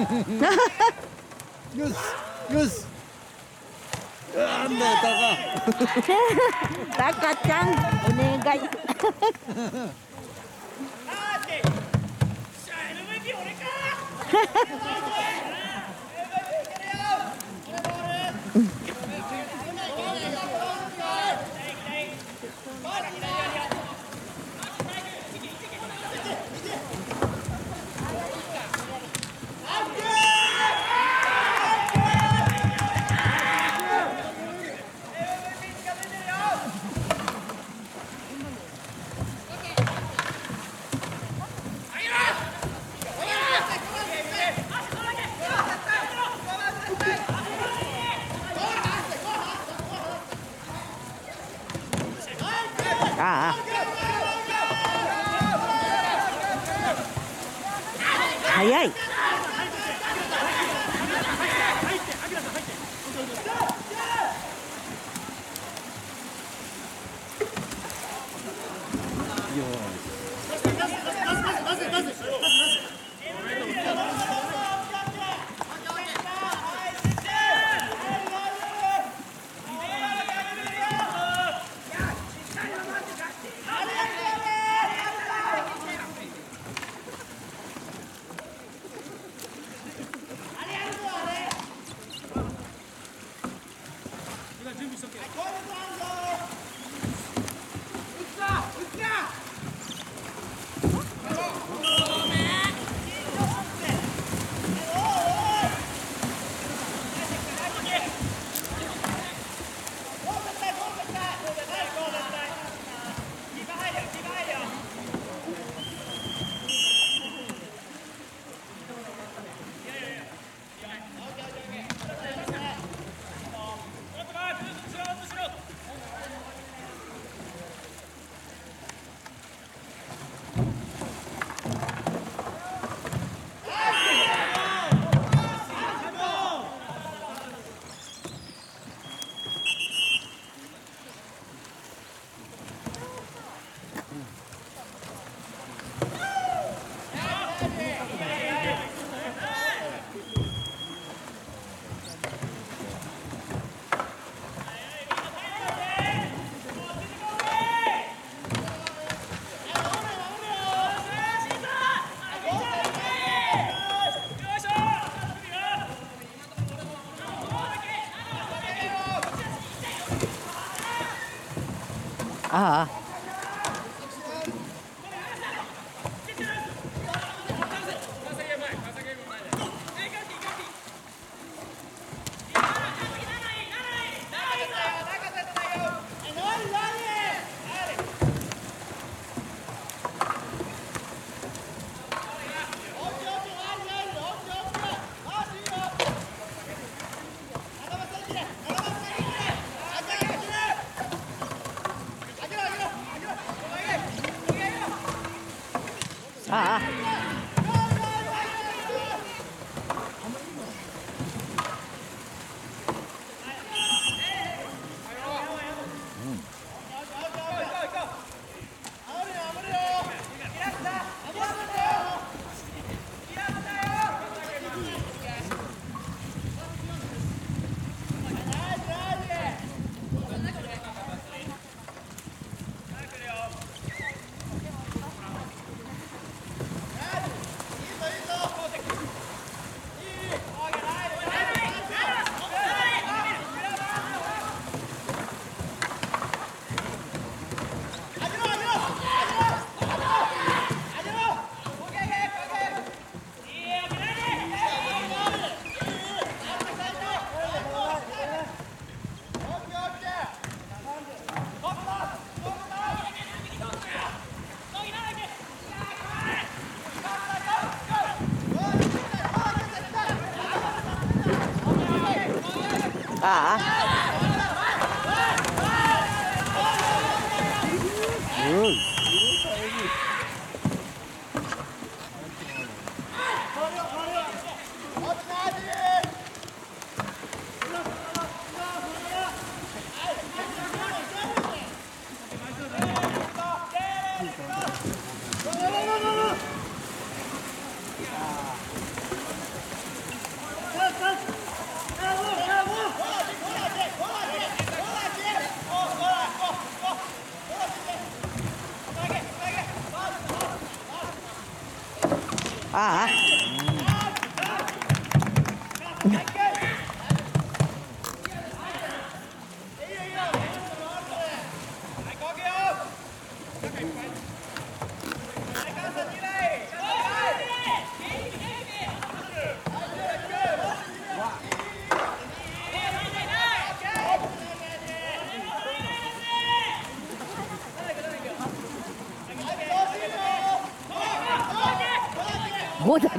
よしよし。なんだよタカ。ちゃんお願い。あ あ早い。ああ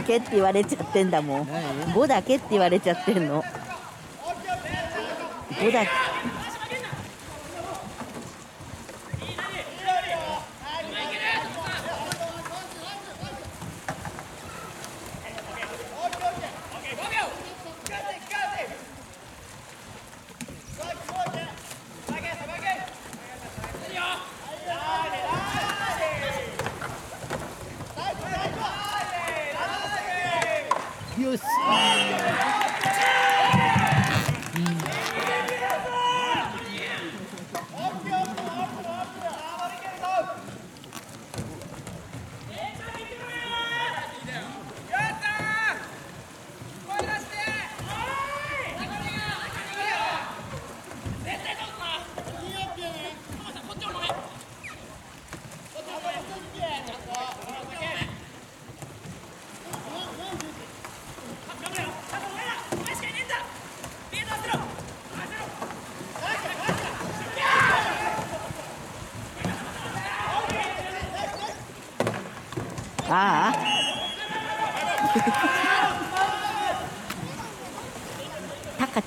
けって言われちゃってんだもん。5だけって言われちゃってんの。5だけしああタカ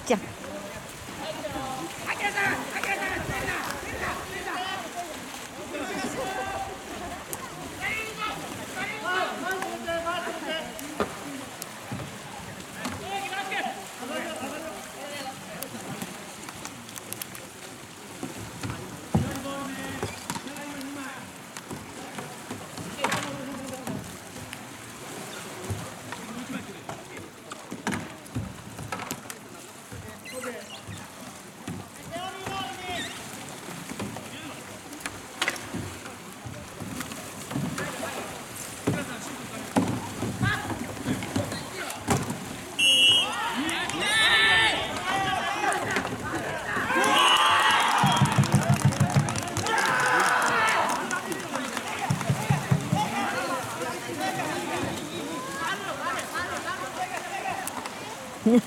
なんか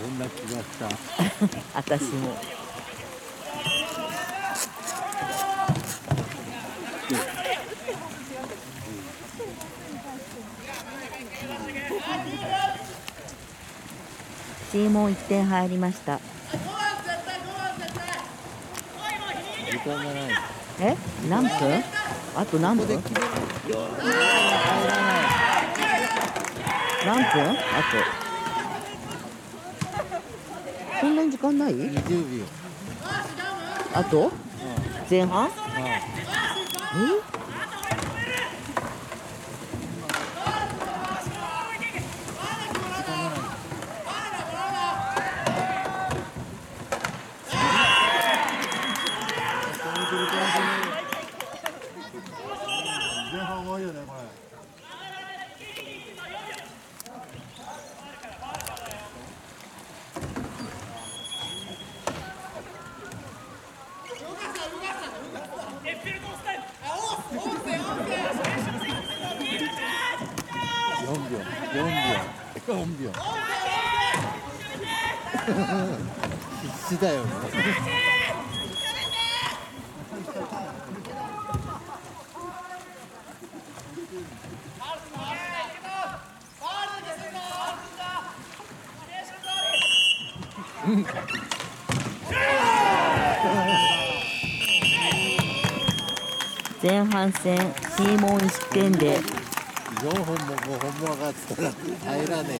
そんな気がした。私も。チーム1点入りました。時間がない。え？何分？あと何分？入らない何分？あと。そんなに時間ない？20秒。あと？前半あえ時間がない前半多いよねこれ4秒4秒4秒必死だよね前半戦シーモン1点で4本も5本も上がってたら入らねえ